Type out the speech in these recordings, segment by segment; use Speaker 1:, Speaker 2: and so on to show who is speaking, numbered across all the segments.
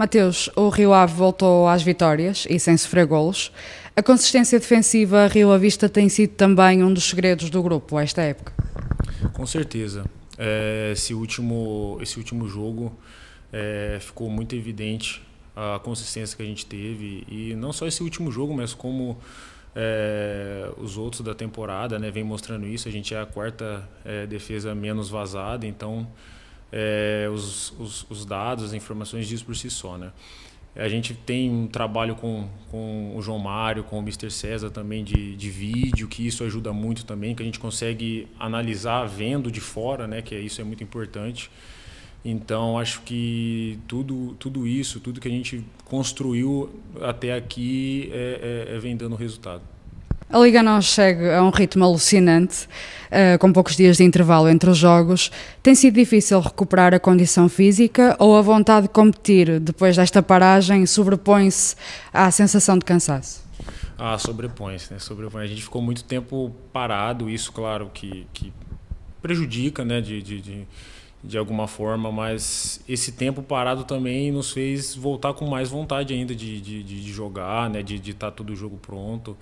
Speaker 1: Mateus, o Rio Ave voltou às vitórias e sem sofrer golos. A consistência defensiva Rio Avista tem sido também um dos segredos do grupo esta época.
Speaker 2: Com certeza. É, esse, último, esse último jogo é, ficou muito evidente a consistência que a gente teve. E não só esse último jogo, mas como é, os outros da temporada né, vem mostrando isso. A gente é a quarta é, defesa menos vazada, então é, os, os, os, dados, as informações disso por si só. Né? A gente tem um trabalho com, com o João Mário, com o Mr. César também de, de vídeo, que isso ajuda muito também, que a gente consegue analisar vendo de fora, né, que é, isso é muito importante. Então, acho que tudo, tudo isso, tudo que a gente construiu até aqui é, é, é vem dando resultado.
Speaker 1: A Liga Nós segue a um ritmo alucinante, uh, com poucos dias de intervalo entre os jogos. Tem sido difícil recuperar a condição física ou a vontade de competir depois desta paragem sobrepõe-se à sensação de cansaço?
Speaker 2: Ah, sobrepõe-se, né? Sobrepõe. A gente ficou muito tempo parado, isso, claro, que, que prejudica, né? de, de, de de alguma forma, mas esse tempo parado também nos fez voltar com mais vontade ainda de, de, de jogar, né? de estar tá todo o jogo pronto.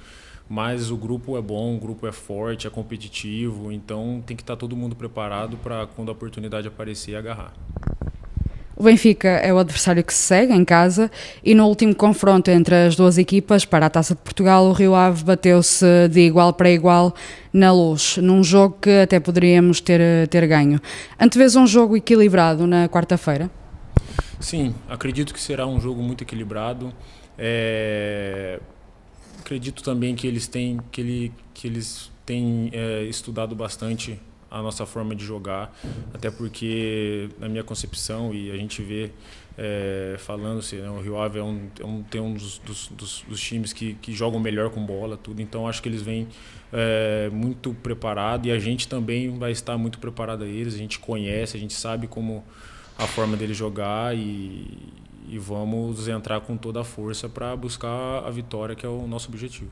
Speaker 2: Mas o grupo é bom, o grupo é forte, é competitivo, então tem que estar tá todo mundo preparado para quando a oportunidade aparecer agarrar.
Speaker 1: O Benfica é o adversário que se segue em casa e no último confronto entre as duas equipas para a Taça de Portugal, o Rio Ave bateu-se de igual para igual na luz, num jogo que até poderíamos ter, ter ganho. Antevês um jogo equilibrado na quarta-feira?
Speaker 2: Sim, acredito que será um jogo muito equilibrado. É... Acredito também que eles têm, que ele, que eles têm é, estudado bastante a nossa forma de jogar, até porque na minha concepção e a gente vê é, falando-se, né, o Rio Ave é um, é um, tem um dos, dos, dos, times que, que jogam melhor com bola, tudo. Então acho que eles vêm é, muito preparados e a gente também vai estar muito preparado a eles. A gente conhece, a gente sabe como a forma deles jogar e, e vamos entrar com toda a força para buscar a vitória, que é o nosso objetivo.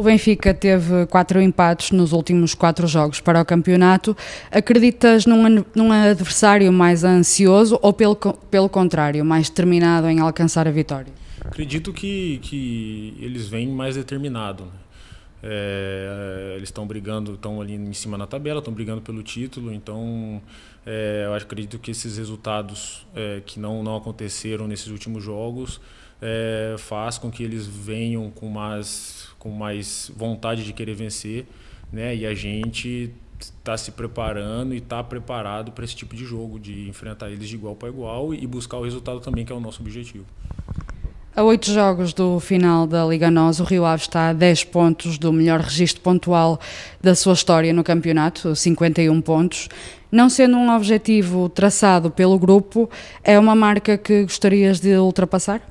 Speaker 1: O Benfica teve quatro empates nos últimos quatro jogos para o campeonato. Acreditas num, num adversário mais ansioso ou, pelo, pelo contrário, mais determinado em alcançar a vitória?
Speaker 2: Acredito que, que eles vêm mais determinados. Né? É, eles estão brigando, estão ali em cima na tabela, estão brigando pelo título, então é, eu acredito que esses resultados é, que não, não aconteceram nesses últimos jogos é, faz com que eles venham com mais, com mais vontade de querer vencer, né? E a gente está se preparando e está preparado para esse tipo de jogo, de enfrentar eles de igual para igual e buscar o resultado também, que é o nosso objetivo.
Speaker 1: A oito jogos do final da Liga NOS, o Rio Ave está a 10 pontos do melhor registro pontual da sua história no campeonato, 51 pontos. Não sendo um objetivo traçado pelo grupo, é uma marca que gostarias de ultrapassar?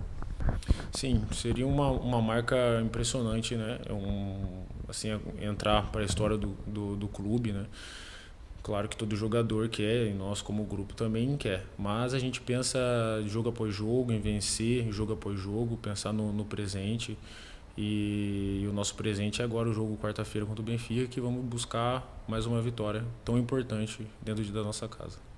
Speaker 2: Sim, seria uma, uma marca impressionante, né? É um, assim, entrar para a história do, do, do, clube, né? Claro que todo jogador quer, e nós como grupo também quer. Mas a gente pensa jogo após jogo, em vencer, jogo após jogo, pensar no, no presente. E, e, o nosso presente é agora o jogo quarta-feira contra o Benfica, que vamos buscar mais uma vitória tão importante dentro da nossa casa.